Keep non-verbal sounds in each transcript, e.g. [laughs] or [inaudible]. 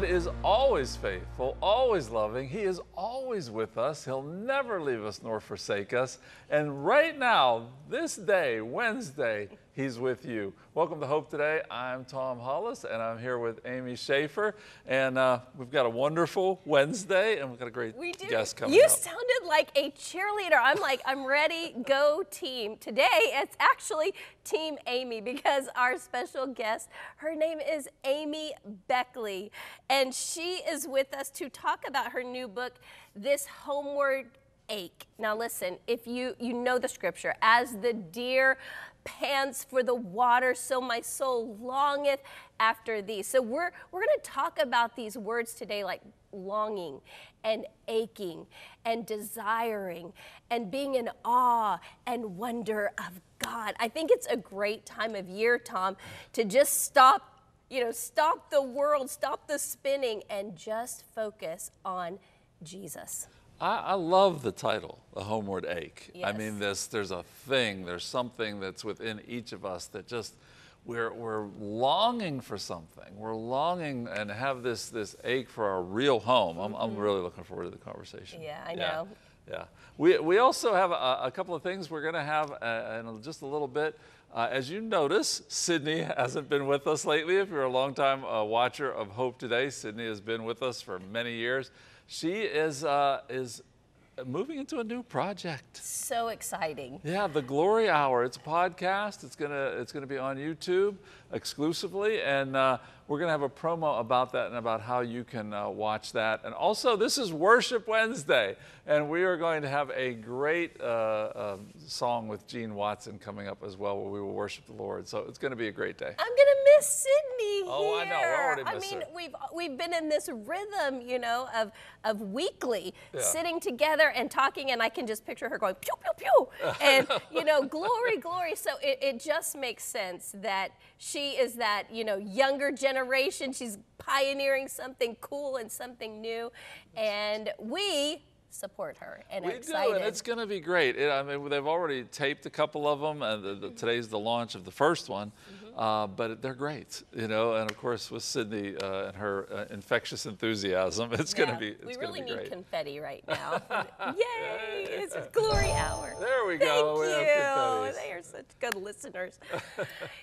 God is always faithful, always loving. He is always with us. He'll never leave us nor forsake us. And right now, this day, Wednesday, He's with you. Welcome to Hope Today. I'm Tom Hollis, and I'm here with Amy Schaefer. And uh, we've got a wonderful Wednesday, and we've got a great we do. guest coming You up. sounded like a cheerleader. I'm like, I'm ready, go team. Today, it's actually Team Amy because our special guest, her name is Amy Baik Lee, and she is with us to talk about her new book, This Homeward Ache. Now listen, if you you know the scripture, as the deer pants for the water, so my soul longeth after thee. So we're we're going to talk about these words today like longing and aching and desiring and being in awe and wonder of God. I think it's a great time of year, Tom, to just stop, you know, stop the world, stop the spinning and just focus on Jesus. I, I love the title, The Homeward Ache. I mean, this, there's a thing, there's something that's within each of us that just, we're, we're longing for something. We're longing and have this, this ache for our real home. I'm, I'm really looking forward to the conversation. Mm-hmm. Yeah, I know. Yeah. We, we also have a, a couple of things we're going to have uh, in just a little bit. Uh, as you notice, Sydney [laughs] hasn't been with us lately. If you're a longtime uh, watcher of Hope Today, Sydney has been with us for many years. She is, uh, is moving into a new project. So exciting. Yeah, the Glory Hour. It's a podcast. It's gonna it's gonna be on YouTube exclusively, and uh, we're gonna have a promo about that and about how you can uh, watch that. And also, this is Worship Wednesday, and we are going to have a great uh, um song with Gene Watson coming up as well, where we will worship the Lord. So it's gonna be a great day. I'm gonna miss Sydney Oh, I know. Here. already I mean, her. we've we've been in this rhythm, you know, of of weekly Yeah. sitting together and talking, and I can just picture her going pew pew pew, and you know, [laughs] glory, glory. So it, it just makes sense that she is that you know younger generation. She's pioneering something cool and something new, and we support her and We excited. do, and it's going to be great. It, I mean, they've already taped a couple of them, and the, the, today's the launch of the first one. Mm-hmm. Uh, but they're great, you know. And of course, with Sydney uh, and her uh, infectious enthusiasm, [laughs] it's going to be it's we really be need great. confetti right now. [laughs] Yay! It's glory hour. There we Thank go. We you. They are such good listeners.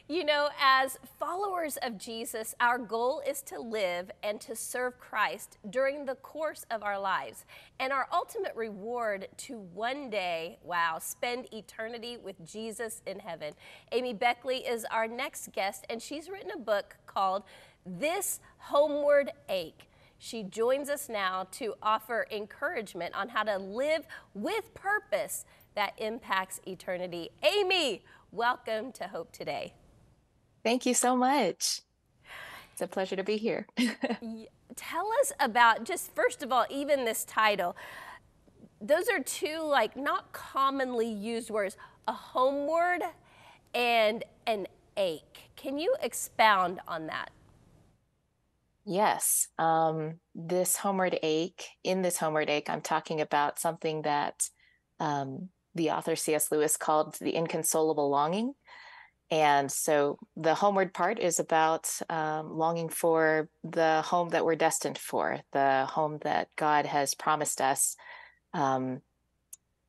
you know, as followers of Jesus, our goal is to live and to serve Christ during the course of our lives. And our ultimate reward to one day, wow, spend eternity with Jesus in heaven. Amy Baik Lee is our next guest, and she's written a book called This Homeward Ache. She joins us now to offer encouragement on how to live with purpose that impacts eternity. Amy, welcome to Hope Today. Thank you so much. It's a pleasure to be here. [laughs] Tell us about just first of all, even this title. Those are two like not commonly used words, a homeward and an ache. Can you expound on that? yes. Um, this homeward ache, in this homeward ache, I'm talking about something that um, the author C.S. Lewis called the inconsolable longing. And so the homeward part is about um, longing for the home that we're destined for, the home that God has promised us um,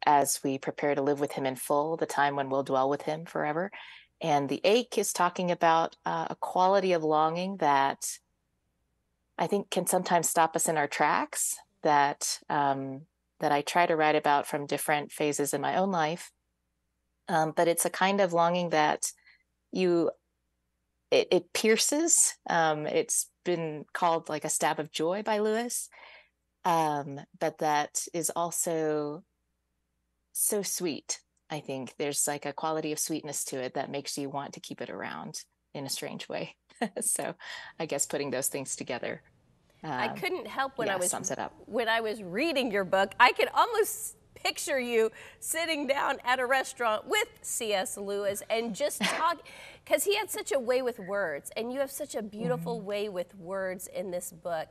as we prepare to live with Him in full, the time when we'll dwell with Him forever. And the ache is talking about uh, a quality of longing that I think can sometimes stop us in our tracks. That um, that I try to write about from different phases in my own life. Um, but it's a kind of longing that you it, it pierces. Um, it's been called like a stab of joy by Lewis, um, but that is also so sweet. I think there's like a quality of sweetness to it that makes you want to keep it around in a strange way. [laughs] so, I guess putting those things together. I um, couldn't help when yeah, I was sums it up. when I was reading your book. I could almost picture you sitting down at a restaurant with C.S. Lewis and just [laughs] talk because he had such a way with words, and you have such a beautiful Mm-hmm. way with words in this book.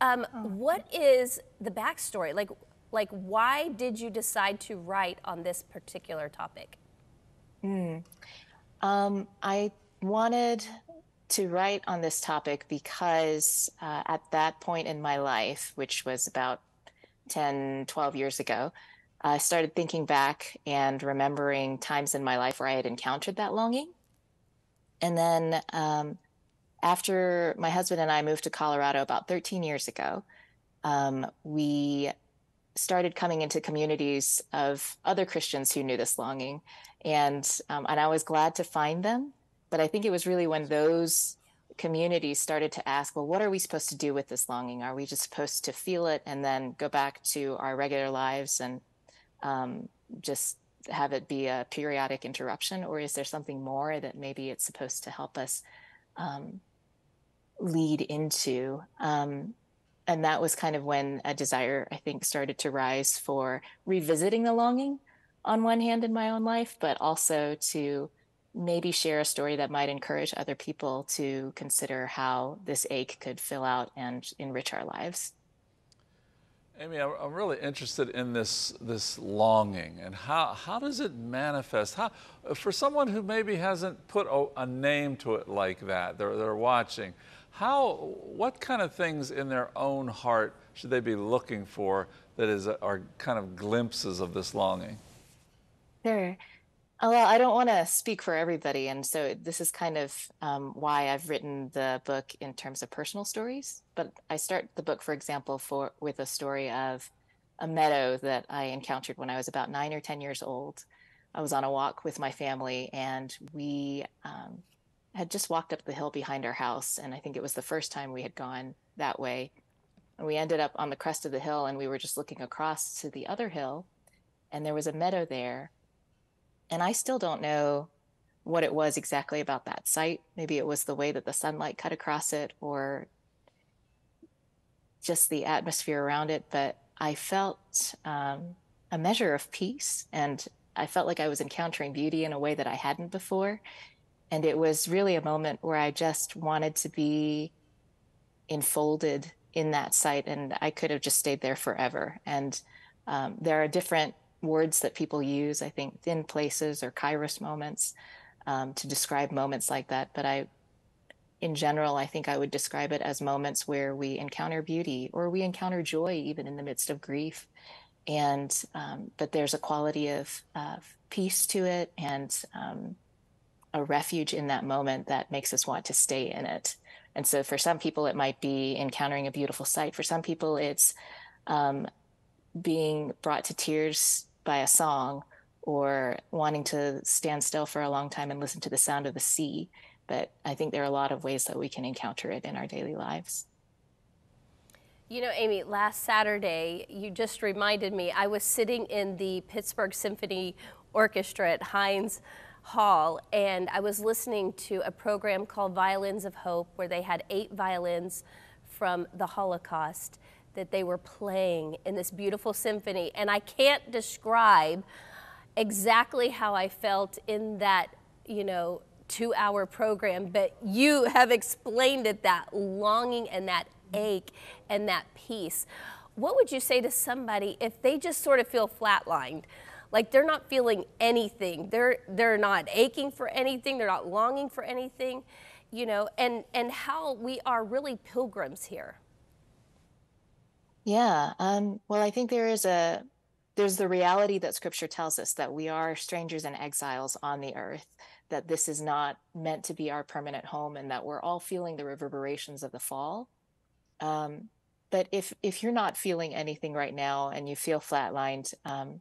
Um, Oh. what is the backstory? Like, like why did you decide to write on this particular topic? Um, I wanted to write on this topic because uh, at that point in my life, which was about 10, 12 years ago, I started thinking back and remembering times in my life where I had encountered that longing. And then um, after my husband and I moved to Colorado about 13 years ago, um, we started coming into communities of other Christians who knew this longing, and um, and I was glad to find them. But I think it was really when those communities started to ask, well, what are we supposed to do with this longing? Are we just supposed to feel it and then go back to our regular lives and um, just have it be a periodic interruption, or is there something more that maybe it's supposed to help us um, lead into? Um, and that was kind of when a desire, I think, started to rise for revisiting the longing on one hand in my own life, but also to maybe share a story that might encourage other people to consider how this ache could fill out and enrich our lives. Amy, I'm really interested in this this longing and how how does it manifest? How for someone who maybe hasn't put a, a name to it like that, they're they're watching. How what kind of things in their own heart should they be looking for that is are kind of glimpses of this longing? Sure. Well, I don't want to speak for everybody, and so this is kind of um, why I've written the book in terms of personal stories. But I start the book, for example, for with a story of a meadow that I encountered when I was about nine or ten years old. I was on a walk with my family, and we um, had just walked up the hill behind our house, and I think it was the first time we had gone that way. And we ended up on the crest of the hill, and we were just looking across to the other hill, and there was a meadow there and I still don't know what it was exactly about that site. Maybe it was the way that the sunlight cut across it or just the atmosphere around it. But I felt um, a measure of peace and I felt like I was encountering beauty in a way that I hadn't before. And it was really a moment where I just wanted to be enfolded in that site and I could have just stayed there forever. And um, there are different words that people use, I think, thin places or kairos moments um, to describe moments like that. But I, in general, I think I would describe it as moments where we encounter beauty or we encounter joy, even in the midst of grief. And, um, but there's a quality of, of peace to it and um, a refuge in that moment that makes us want to stay in it. And so for some people, it might be encountering a beautiful sight. For some people, it's um, being brought to tears by a song or wanting to stand still for a long time and listen to the sound of the sea. But I think there are a lot of ways that we can encounter it in our daily lives. You know, Amy, last Saturday, you just reminded me, I was sitting in the Pittsburgh Symphony Orchestra at Heinz Hall, and I was listening to a program called Violins of Hope, where they had eight violins from the Holocaust that they were playing in this beautiful symphony. And I can't describe exactly how I felt in that, you know, two hour program, but you have explained it that longing and that ache and that peace. What would you say to somebody if they just sort of feel flatlined? Like they're not feeling anything. They're they're not aching for anything. They're not longing for anything, you know, and and how we are really pilgrims here. Yeah. Um, well, I think there is a there's the reality that Scripture tells us that we are strangers and exiles on the earth. That this is not meant to be our permanent home, and that we're all feeling the reverberations of the fall. Um, but if if you're not feeling anything right now and you feel flatlined, um,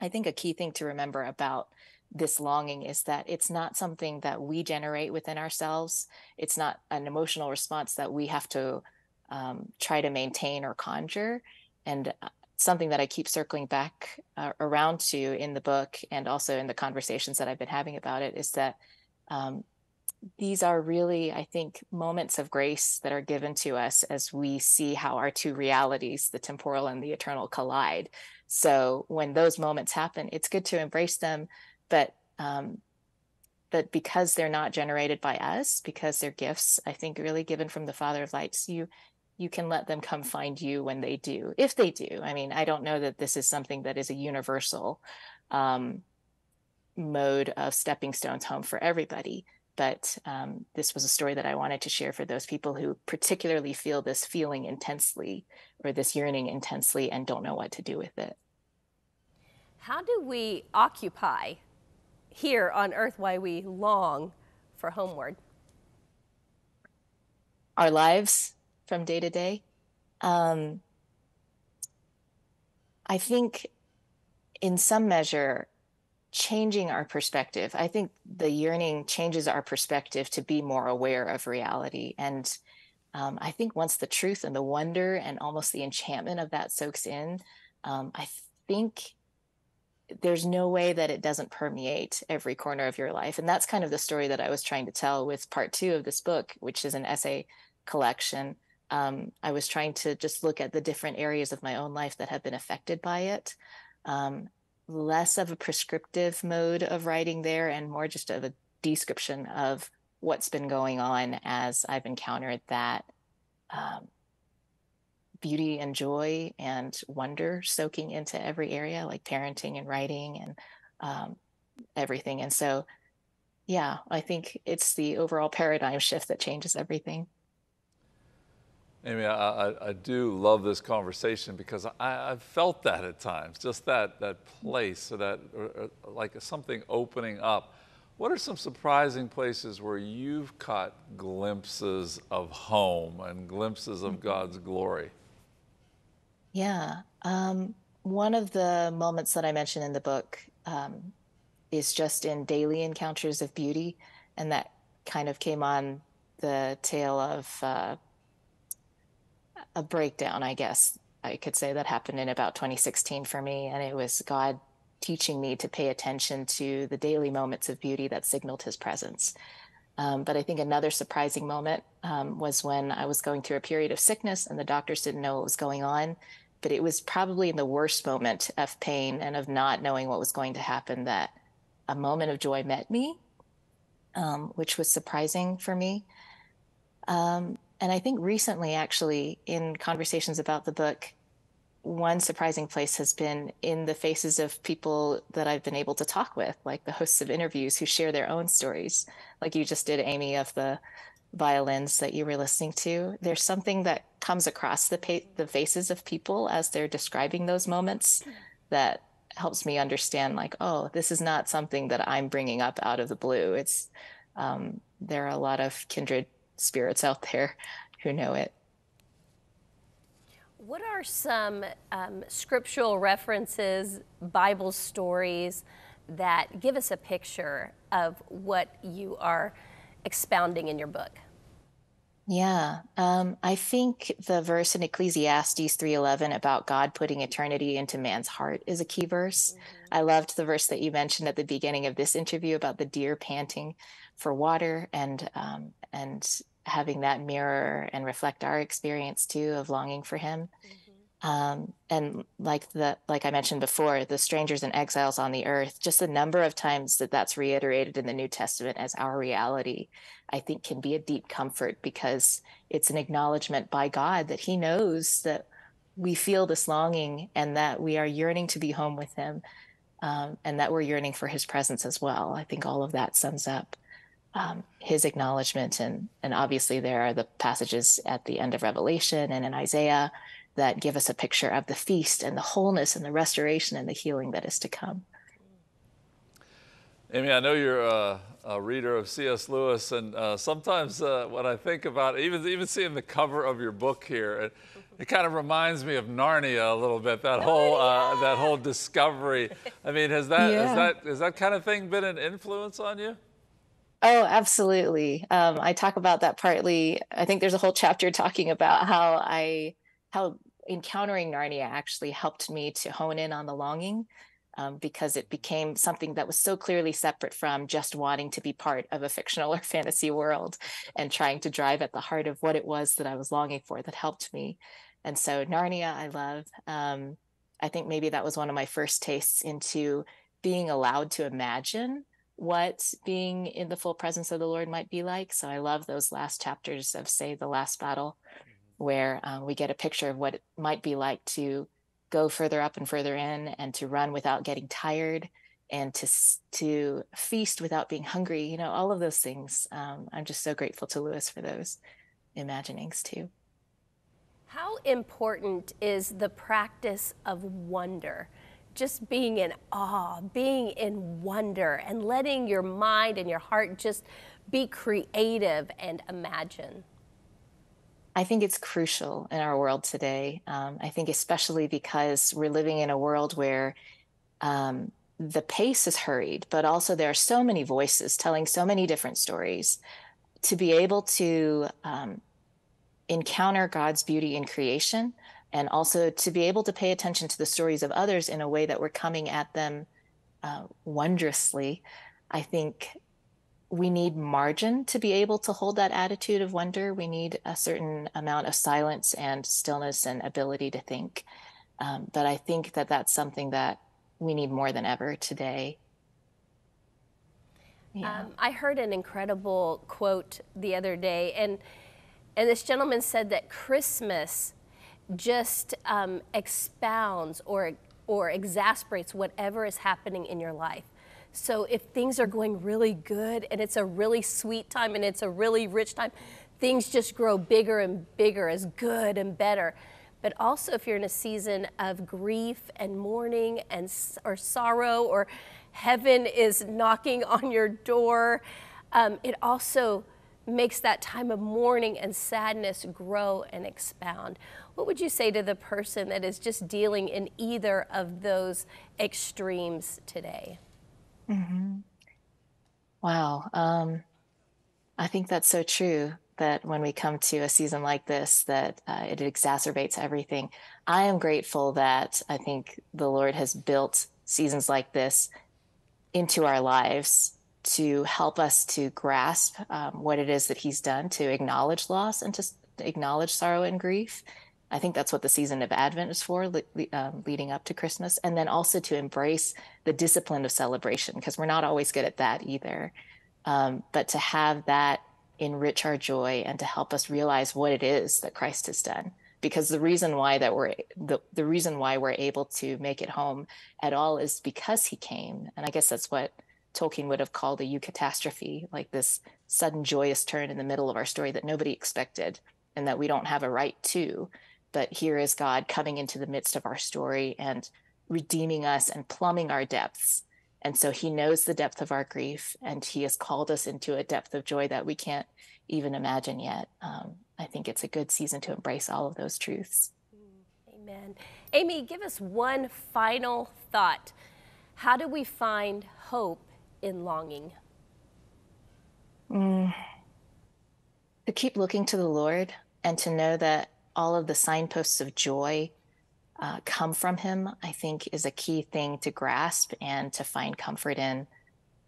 I think a key thing to remember about this longing is that it's not something that we generate within ourselves. It's not an emotional response that we have to um, try to maintain or conjure. And uh, something that I keep circling back uh, around to in the book and also in the conversations that I've been having about it is that um, these are really, I think, moments of grace that are given to us as we see how our two realities, the temporal and the eternal, collide. So when those moments happen, it's good to embrace them, but um, but because they're not generated by us, because they're gifts, I think really given from the Father of Lights, you you can let them come find you when they do, if they do. I mean, I don't know that this is something that is a universal um, mode of stepping stones home for everybody, but um, this was a story that I wanted to share for those people who particularly feel this feeling intensely or this yearning intensely and don't know what to do with it. How do we occupy here on earth while we long for homeward? Our lives from day to day. Um, I think in some measure, changing our perspective. I think the yearning changes our perspective to be more aware of reality. And um, I think once the truth and the wonder and almost the enchantment of that soaks in, um, I think there's no way that it doesn't permeate every corner of your life. And that's kind of the story that I was trying to tell with part two of this book, which is an essay collection. Um, I was trying to just look at the different areas of my own life that have been affected by it. Um, less of a prescriptive mode of writing there and more just of a description of what's been going on as I've encountered that um, beauty and joy and wonder soaking into every area, like parenting and writing and um, everything. And so, yeah, I think it's the overall paradigm shift that changes everything. Amy, I, I, I, do love this conversation because I, have felt that at times, just that, that place, or that, or, or like something opening up. What are some surprising places where you've caught glimpses of home and glimpses of mm-hmm. God's glory? Yeah. Um, one of the moments that I mentioned in the book um, is just in daily encounters of beauty. And that kind of came on the tail of uh, a breakdown, I guess I could say that happened in about 2016 for me. And it was God teaching me to pay attention to the daily moments of beauty that signaled his presence. Um, but I think another surprising moment um, was when I was going through a period of sickness and the doctors didn't know what was going on. But it was probably in the worst moment of pain and of not knowing what was going to happen that a moment of joy met me, um, which was surprising for me. Um, and I think recently, actually, in conversations about the book, one surprising place has been in the faces of people that I've been able to talk with, like the hosts of interviews who share their own stories, like you just did, Amy, of the violins that you were listening to. There's something that comes across the pa- the faces of people as they're describing those moments that helps me understand, like, oh, this is not something that I'm bringing up out of the blue. It's um, there are a lot of kindred spirits out there who know it. What are some um, scriptural references, Bible stories that give us a picture of what you are expounding in your book? Yeah, um, I think the verse in Ecclesiastes 3:11 about God putting eternity into man's heart is a key verse. Mm-hmm. I loved the verse that you mentioned at the beginning of this interview about the deer panting for water and um, and having that mirror and reflect our experience too of longing for him mm-hmm. um, and like the like i mentioned before the strangers and exiles on the earth just the number of times that that's reiterated in the new testament as our reality i think can be a deep comfort because it's an acknowledgement by god that he knows that we feel this longing and that we are yearning to be home with him um, and that we're yearning for his presence as well i think all of that sums up um, his acknowledgement and and obviously there are the passages at the end of revelation and in isaiah that give us a picture of the feast and the wholeness and the restoration and the healing that is to come amy i know you're a, a reader of cs lewis and uh, sometimes uh, when i think about it, even even seeing the cover of your book here it, it kind of reminds me of Narnia a little bit. That whole uh, that whole discovery. I mean, has that yeah. has that has that kind of thing been an influence on you? Oh, absolutely. Um, I talk about that partly. I think there's a whole chapter talking about how I, how encountering Narnia actually helped me to hone in on the longing um, because it became something that was so clearly separate from just wanting to be part of a fictional [laughs] or fantasy world and trying to drive at the heart of what it was that I was longing for that helped me. And so Narnia, I love. Um, I think maybe that was one of my first tastes into being allowed to imagine what being in the full presence of the Lord might be like. So I love those last chapters of, say, the last battle, mm-hmm. where um, we get a picture of what it might be like to go further up and further in and to run without getting tired and to to feast without being hungry. You know, all of those things. Um, I'm just so grateful to Lewis for those imaginings too. How important is the practice of wonder? Just being in awe, being in wonder, and letting your mind and your heart just be creative and imagine. I think it's crucial in our world today. Um, I think, especially because we're living in a world where um, the pace is hurried, but also there are so many voices telling so many different stories. To be able to um, encounter God's beauty in creation and also to be able to pay attention to the stories of others in a way that we're coming at them uh, wondrously, I think we need margin to be able to hold that attitude of wonder. We need a certain amount of silence and stillness and ability to think. Um, but I think that that's something that we need more than ever today. Yeah. Um, I heard an incredible quote the other day, and and this gentleman said that Christmas just um, expounds or or exasperates whatever is happening in your life. So if things are going really good and it's a really sweet time and it's a really rich time, things just grow bigger and bigger as good and better. But also if you're in a season of grief and mourning and or sorrow or heaven is knocking on your door, um, it also makes that time of mourning and sadness grow and expound. What would you say to the person that is just dealing in either of those extremes today? Mm-hmm. Wow. Um, I think that's so true that when we come to a season like this, that uh, it exacerbates everything. I am grateful that I think the Lord has built seasons like this into our lives to help us to grasp um, what it is that He's done, to acknowledge loss and to acknowledge sorrow and grief, I think that's what the season of Advent is for, le- um, leading up to Christmas. And then also to embrace the discipline of celebration, because we're not always good at that either. Um, but to have that enrich our joy and to help us realize what it is that Christ has done. Because the reason why that we're the, the reason why we're able to make it home at all is because he came. And I guess that's what Tolkien would have called a eucatastrophe, like this sudden joyous turn in the middle of our story that nobody expected and that we don't have a right to but here is God coming into the midst of our story and redeeming us and plumbing our depths. And so he knows the depth of our grief and he has called us into a depth of joy that we can't even imagine yet. Um, I think it's a good season to embrace all of those truths. Amen. Amy, give us one final thought. How do we find hope in longing? Mm. To keep looking to the Lord and to know that all of the signposts of joy uh, come from him, I think is a key thing to grasp and to find comfort in,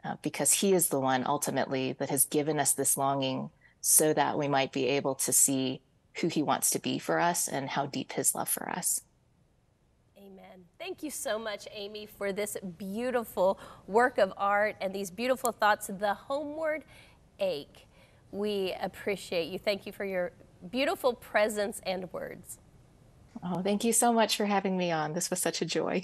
uh, because he is the one ultimately that has given us this longing so that we might be able to see who he wants to be for us and how deep his love for us. Thank you so much, Amy, for this beautiful work of art and these beautiful thoughts. The homeward ache. We appreciate you. Thank you for your beautiful presence and words. Oh, thank you so much for having me on. This was such a joy.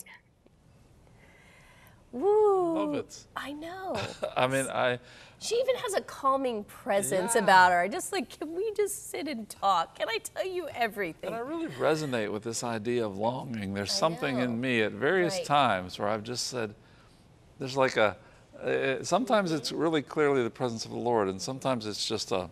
Woo! Love it. I know. [laughs] I mean, I. She even has a calming presence yeah. about her. I just like, can we just sit and talk? Can I tell you everything? And I really resonate with this idea of longing. There's I something know. in me at various right. times where I've just said, there's like a. Uh, sometimes it's really clearly the presence of the Lord, and sometimes it's just a,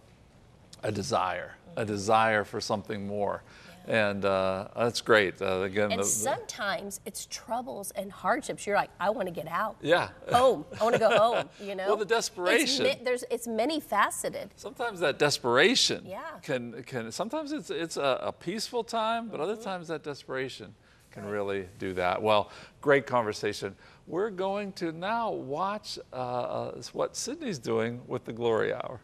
a desire a desire for something more. And uh, that's great. Uh, again, and the, sometimes it's troubles and hardships. You're like, I want to get out. Yeah. Home. I want to go home. [laughs] You know. Well, the desperation. It's, there's it's many faceted. Sometimes that desperation. Yeah. Can can sometimes it's it's a, a peaceful time, but mm-hmm. other times that desperation can really do that. Well, great conversation. We're going to now watch uh, uh what Sydney's doing with the Glory Hour.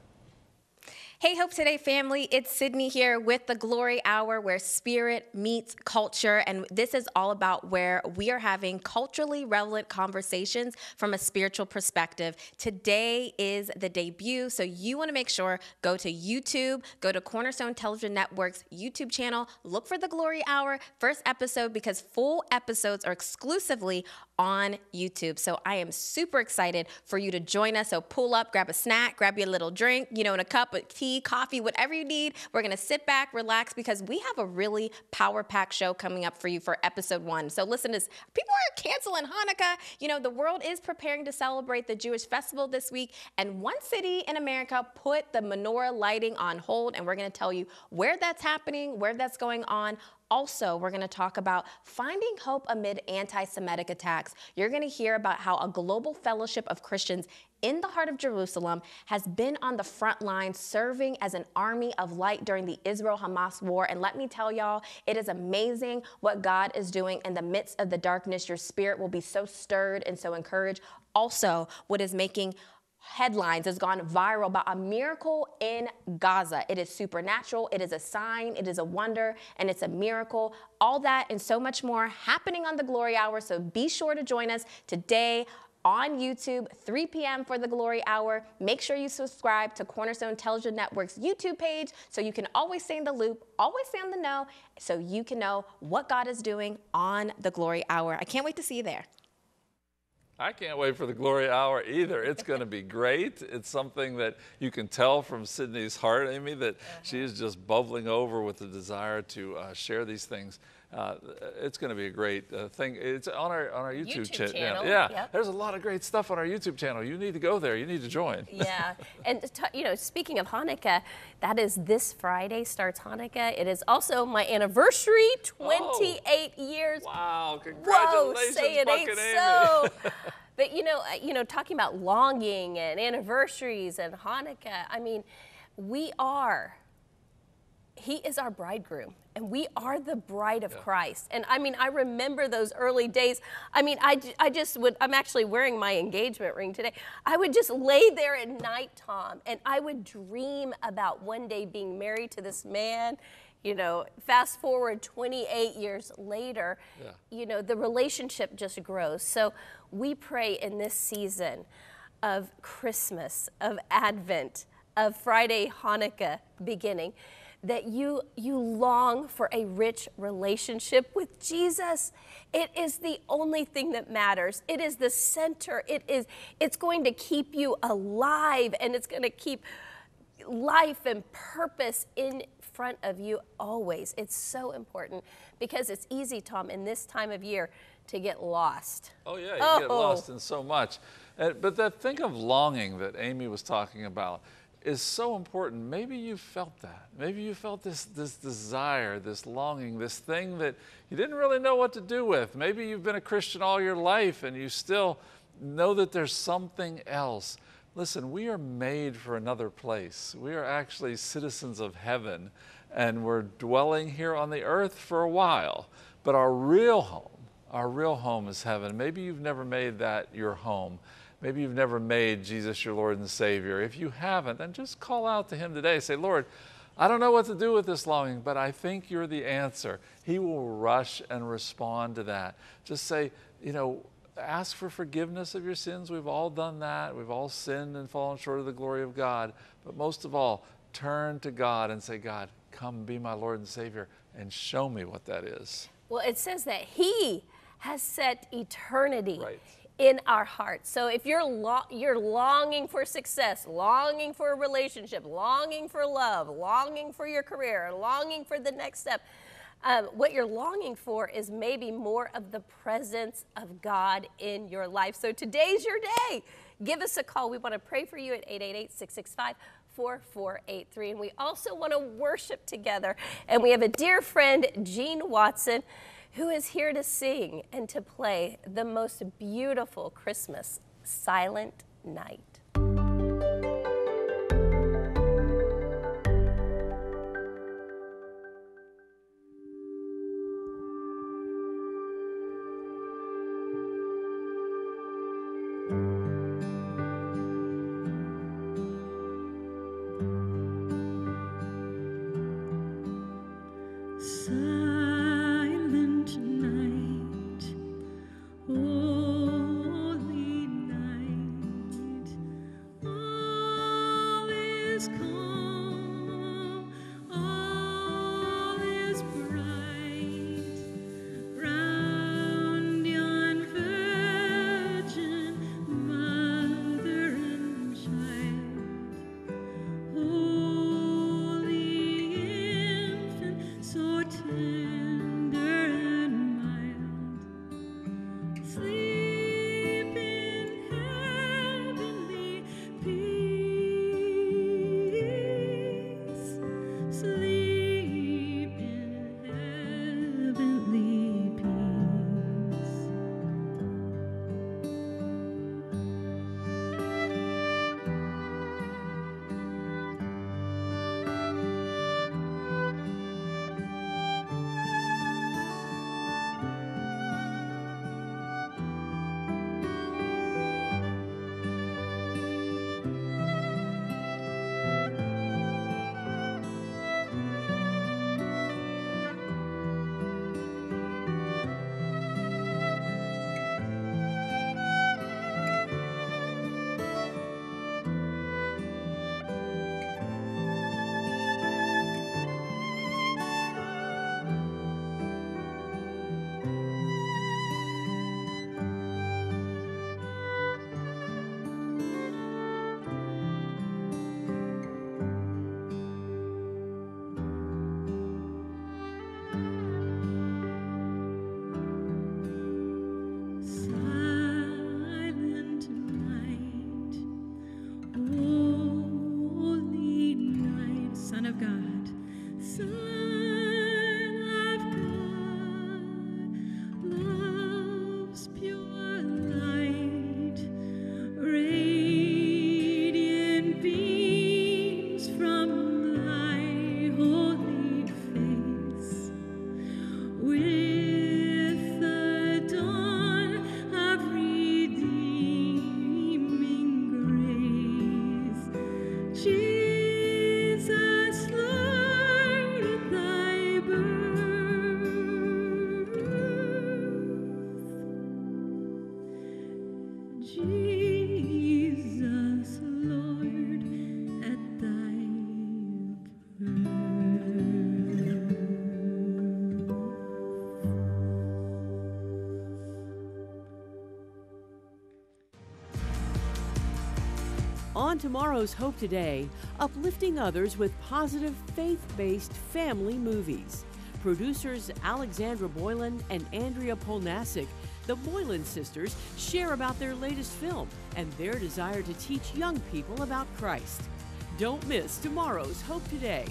Hey, Hope Today family, it's Sydney here with the Glory Hour where spirit meets culture. And this is all about where we are having culturally relevant conversations from a spiritual perspective. Today is the debut, so you want to make sure go to YouTube, go to Cornerstone Television Network's YouTube channel, look for the Glory Hour first episode because full episodes are exclusively on YouTube. So I am super excited for you to join us. So pull up, grab a snack, grab you a little drink, you know, in a cup of tea coffee, whatever you need. We're to sit back, relax, because we have a really power packed show coming up for you for episode one. So listen to this. People are canceling Hanukkah. You know, the world is preparing to celebrate the Jewish festival this week, and one city in America put the menorah lighting on hold, and we're to tell you where that's happening, where that's going on, also, we're going to talk about finding hope amid anti Semitic attacks. You're going to hear about how a global fellowship of Christians in the heart of Jerusalem has been on the front line serving as an army of light during the Israel Hamas war. And let me tell y'all, it is amazing what God is doing in the midst of the darkness. Your spirit will be so stirred and so encouraged. Also, what is making headlines has gone viral about a miracle in Gaza. It is supernatural, it is a sign, it is a wonder, and it's a miracle. All that and so much more happening on the Glory Hour. So be sure to join us today on YouTube, 3 p.m. for the Glory Hour. Make sure you subscribe to Cornerstone Television Network's YouTube page so you can always stay in the loop, always stay on the know, so you can know what God is doing on the Glory Hour. I can't wait to see you there. I can't wait for the Glory Hour either. It's going to be great. It's something that you can tell from Sydney's heart, Amy, that uh-huh. she is just bubbling over with the desire to uh, share these things uh, it's going to be a great uh, thing. It's on our on our YouTube, YouTube cha channel. Yeah, yep. there's a lot of great stuff on our YouTube channel. You need to go there. You need to join. [laughs] Yeah, and you know, speaking of Hanukkah, that is this Friday starts Hanukkah. It is also my anniversary, 28 oh. years. Wow! Congratulations, Whoa, say it ain't so. [laughs] [laughs] but you know, uh, you know, talking about longing and anniversaries and Hanukkah. I mean, we are he is our bridegroom and we are the bride of yeah. Christ. And I mean, I remember those early days. I mean, I, I just would, I'm actually wearing my engagement ring today. I would just lay there at night, Tom, and I would dream about one day being married to this man. You know, fast forward 28 years later, yeah. you know, the relationship just grows. So we pray in this season of Christmas, of Advent, of Friday Hanukkah beginning that you you long for a rich relationship with Jesus. It is the only thing that matters. It is the center. It is it's going to keep you alive and it's going to keep life and purpose in front of you always. It's so important because it's easy, Tom, in this time of year to get lost. Oh yeah, you oh. get lost oh. in so much. But that think of longing that Amy was talking about is so important. Maybe you felt that. Maybe you felt this, this desire, this longing, this thing that you didn't really know what to do with. Maybe you've been a Christian all your life and you still know that there's something else. Listen, we are made for another place. We are actually citizens of heaven and we're dwelling here on the earth for a while. But our real home, our real home is heaven. Maybe you've never made that your home. Maybe you've never made Jesus your Lord and Savior. If you haven't, then just call out to Him today. Say, Lord, I don't know what to do with this longing, but I think you're the answer. He will rush and respond to that. Just say, you know, ask for forgiveness of your sins. We've all done that. We've all sinned and fallen short of the glory of God. But most of all, turn to God and say, God, come be my Lord and Savior and show me what that is. Well, it says that He has set eternity. Right in our hearts. So if you're lo- you're longing for success, longing for a relationship, longing for love, longing for your career, longing for the next step, um, what you're longing for is maybe more of the presence of God in your life. So today's your day. Give us a call. We want to pray for you at 888 665 4483. And we also want to worship together. And we have a dear friend, Gene Watson who is here to sing and to play the most beautiful Christmas, Silent Night. Tomorrow's Hope Today, uplifting others with positive faith based family movies. Producers Alexandra Boylan and Andrea Polnaszek, the Boylan sisters, share about their latest film and their desire to teach young people about Christ. Don't miss tomorrow's Hope Today.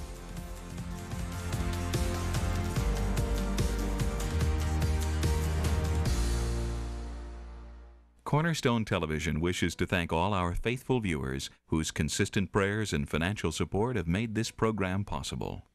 Cornerstone Television wishes to thank all our faithful viewers whose consistent prayers and financial support have made this program possible.